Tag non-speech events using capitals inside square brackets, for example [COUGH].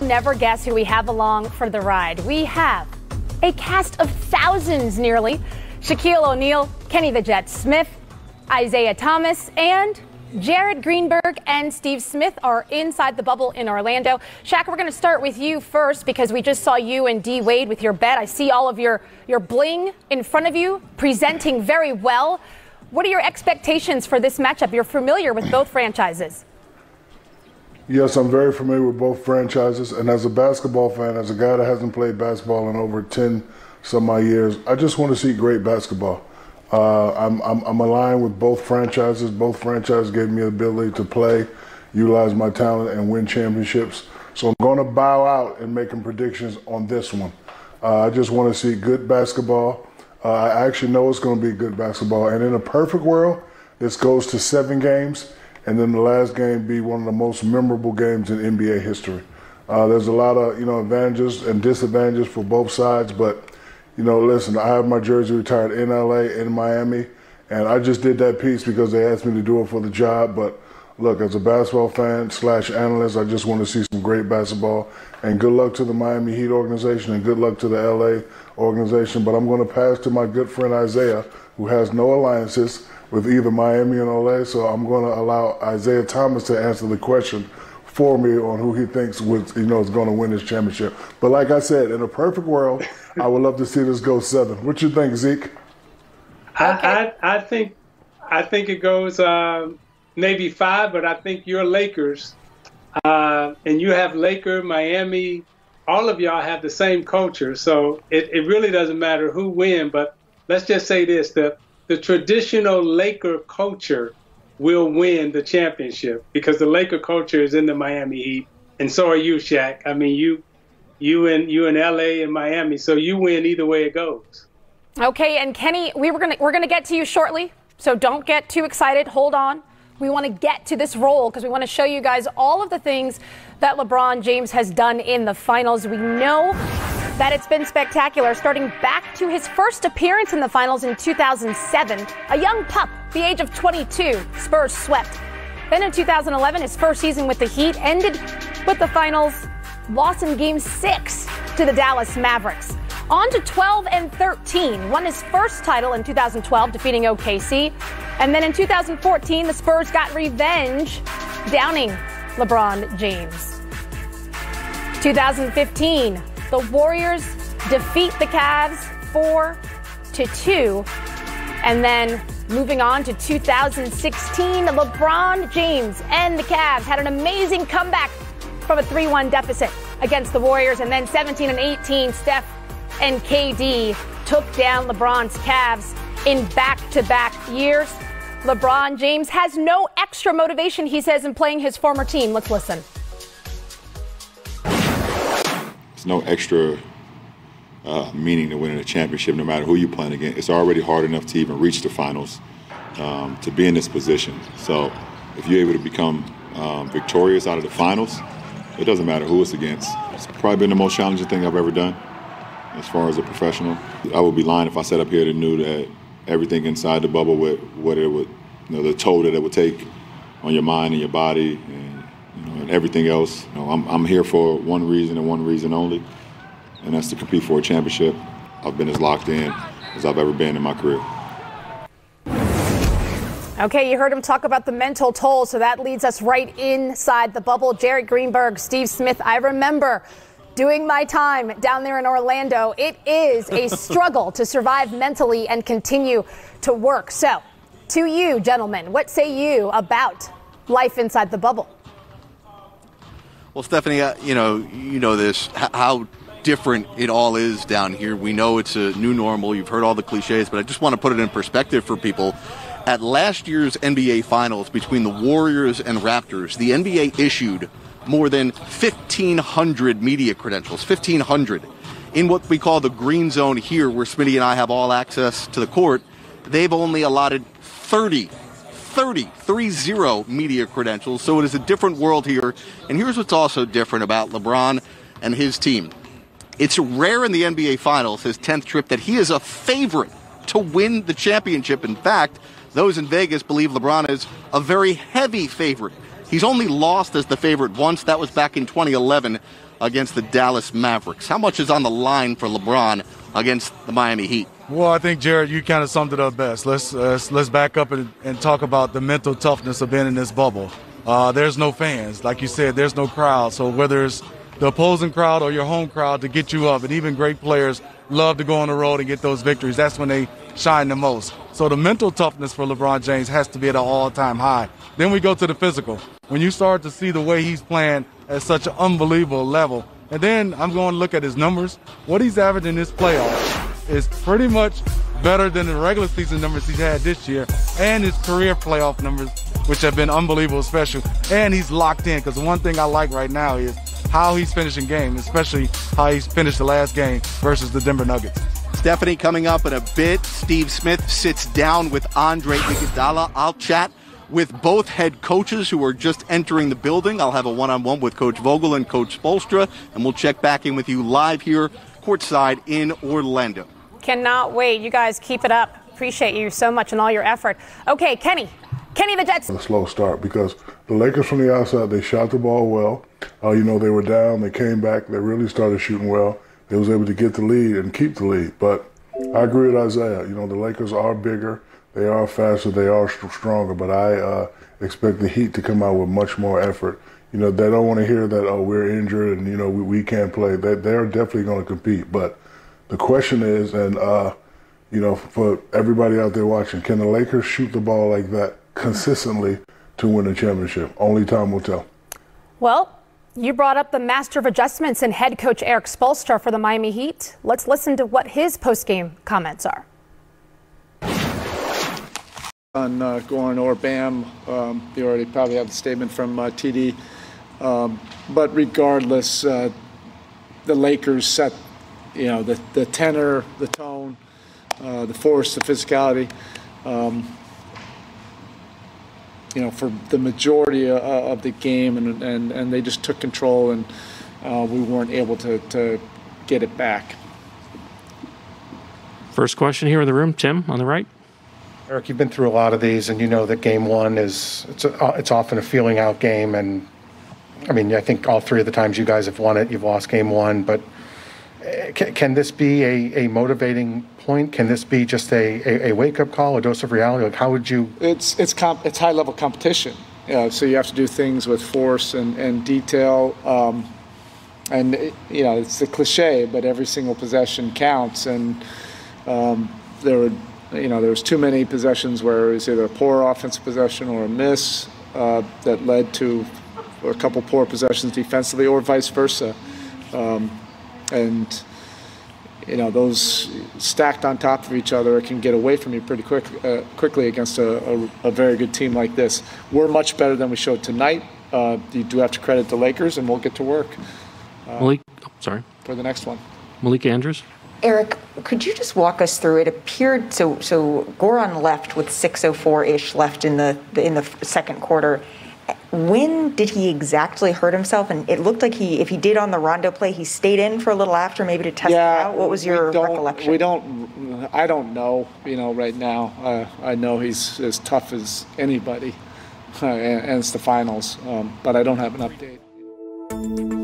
Never guess who we have along for the ride. We have a cast of thousands nearly. Shaquille O'Neal, Kenny the Jet Smith, Isaiah Thomas, and Jared Greenberg and Steve Smith are inside the bubble in Orlando. Shaq, we're going to start with you first because we just saw you and D Wade with your bet. I see all of your, your bling in front of you, presenting very well. What are your expectations for this matchup? You're familiar with both franchises. Yes, I'm very familiar with both franchises. And as a basketball fan, as a guy that hasn't played basketball in over 10 some odd years, I just want to see great basketball. Uh, I'm, I'm, I'm, aligned with both franchises. Both franchises gave me the ability to play, utilize my talent, and win championships. So I'm going to bow out in making predictions on this one. Uh, I just want to see good basketball. Uh, I actually know it's going to be good basketball. And in a perfect world, this goes to seven games and then the last game be one of the most memorable games in NBA history. Uh, there's a lot of you know advantages and disadvantages for both sides, but you know, listen, I have my jersey retired in LA, in Miami, and I just did that piece because they asked me to do it for the job. But look, as a basketball fan slash analyst, I just want to see some great basketball. And good luck to the Miami Heat organization and good luck to the LA organization. But I'm going to pass to my good friend Isiah, who has no alliances with either Miami and LA. So I'm going to allow Isaiah Thomas to answer the question for me on who he thinks would, you know is going to win this championship. But like I said, in a perfect world, I would love to see this go seven. What you think, Zeke? I, I, I think I think it goes uh, maybe five, but I think your Lakers uh, and you have Laker, Miami. All of y'all have the same culture, so it, it really doesn't matter who win. But let's just say this: the the traditional Laker culture will win the championship because the Laker culture is in the Miami Heat, and so are you, Shaq. I mean, you, you and you in LA and Miami, so you win either way it goes. Okay, and Kenny, we were gonna we're gonna get to you shortly, so don't get too excited. Hold on. We want to get to this role because we want to show you guys all of the things that LeBron James has done in the finals. We know that it's been spectacular, starting back to his first appearance in the finals in 2007. A young pup, the age of 22, Spurs swept. Then in 2011, his first season with the Heat ended with the finals loss in game six to the Dallas Mavericks. On to 12 and 13, won his first title in 2012, defeating OKC. And then in 2014, the Spurs got revenge, downing LeBron James. 2015, the Warriors defeat the Cavs 4 to 2. And then moving on to 2016, LeBron James and the Cavs had an amazing comeback from a 3 1 deficit against the Warriors. And then 17 and 18, Steph and KD took down LeBron's Cavs in back to back years. LeBron James has no extra motivation, he says, in playing his former team. Let's listen. No extra uh, meaning to winning a championship, no matter who you're playing against. It's already hard enough to even reach the finals, um, to be in this position. So if you're able to become um, victorious out of the finals, it doesn't matter who it's against. It's probably been the most challenging thing I've ever done as far as a professional. I would be lying if I sat up here and knew that everything inside the bubble, would, what it would, you know, the toll that it would take on your mind and your body and and everything else. You know, I'm, I'm here for one reason and one reason only, and that's to compete for a championship. I've been as locked in as I've ever been in my career. Okay, you heard him talk about the mental toll, so that leads us right inside the bubble. Jared Greenberg, Steve Smith, I remember doing my time down there in Orlando. It is a [LAUGHS] struggle to survive mentally and continue to work. So, to you, gentlemen, what say you about life inside the bubble? Well, Stephanie, uh, you know, you know this how different it all is down here. We know it's a new normal. You've heard all the cliches, but I just want to put it in perspective for people. At last year's NBA Finals between the Warriors and Raptors, the NBA issued more than 1,500 media credentials. 1,500 in what we call the green zone here, where Smitty and I have all access to the court. They've only allotted 30 30, 30 media credentials. So it is a different world here. And here's what's also different about LeBron and his team. It's rare in the NBA Finals, his 10th trip, that he is a favorite to win the championship. In fact, those in Vegas believe LeBron is a very heavy favorite. He's only lost as the favorite once. That was back in 2011 against the Dallas Mavericks. How much is on the line for LeBron against the Miami Heat? Well, I think Jared, you kind of summed it up best. Let's uh, let's back up and, and, talk about the mental toughness of being in this bubble. Uh, there's no fans, like you said. There's no crowd. So whether it's the opposing crowd or your home crowd to get you up, and even great players love to go on the road and get those victories. That's when they shine the most. So the mental toughness for LeBron James has to be at an all-time high. Then we go to the physical. When you start to see the way he's playing at such an unbelievable level, and then I'm going to look at his numbers. What he's averaging this playoff is pretty much better than the regular season numbers he's had this year, and his career playoff numbers, which have been unbelievable, special. And he's locked in because one thing I like right now is how he's finishing games, especially how he's finished the last game versus the Denver Nuggets. Stephanie coming up in a bit. Steve Smith sits down with Andre Iguodala. I'll chat with both head coaches who are just entering the building. I'll have a one-on-one with Coach Vogel and Coach Spoelstra, and we'll check back in with you live here courtside in Orlando. Cannot wait. You guys keep it up. Appreciate you so much and all your effort. Okay, Kenny. Kenny, the Jets. A slow start because the Lakers from the outside, they shot the ball well. Uh, you know, they were down, they came back, they really started shooting well. They was able to get the lead and keep the lead. But I agree with Isaiah. You know, the Lakers are bigger, they are faster, they are stronger. But I uh, expect the Heat to come out with much more effort. You know, they don't want to hear that, oh, we're injured and, you know, we, we can't play. They, they're definitely going to compete. But the question is, and, uh, you know, for everybody out there watching, can the Lakers shoot the ball like that consistently to win a championship? Only time will tell. Well, you brought up the master of adjustments and head coach Erik Spoelstra for the Miami Heat. Let's listen to what his post-game comments are. On uh, Goran or Bam, um, you already probably have the statement from uh, TD. Um, but regardless, uh, the Lakers set, you know, the, the tenor, the tone, uh, the force, the physicality. Um, you know, for the majority uh, of the game, and, and, and they just took control, and uh, we weren't able to, to get it back. First question here in the room, Tim on the right. Erik, you've been through a lot of these, and you know that game one is it's a, it's often a feeling out game, and I mean I think all three of the times you guys have won it, you've lost game one, but uh, can, can this be a, a motivating point? Can this be just a, a, a wake up call, a dose of reality? Like how would you? It's it's comp- it's high level competition. So you have to do things with force and, and detail. Um, and it, you know it's a cliche, but every single possession counts. And um, there were you know there was too many possessions where it was either a poor offensive possession or a miss uh, that led to a couple poor possessions defensively, or vice versa. Um, and you know those stacked on top of each other can get away from you pretty quick uh, quickly against a, a, a, very good team like this. We're much better than we showed tonight. Uh, you do have to credit the Lakers, and we'll get to work. Uh, Malik, oh, sorry for the next one. Malika Andrews. Erik, could you just walk us through? It appeared so. So Goran left with 6:04 ish left in the in the second quarter when did he exactly hurt himself? And it looked like he, if he did on the Rondo play, he stayed in for a little after, maybe to test yeah, it out. What was your we recollection? We don't. I don't know. You know, right now, uh, I know he's as tough as anybody, uh, and, and, it's the finals. Um, but I don't have an update.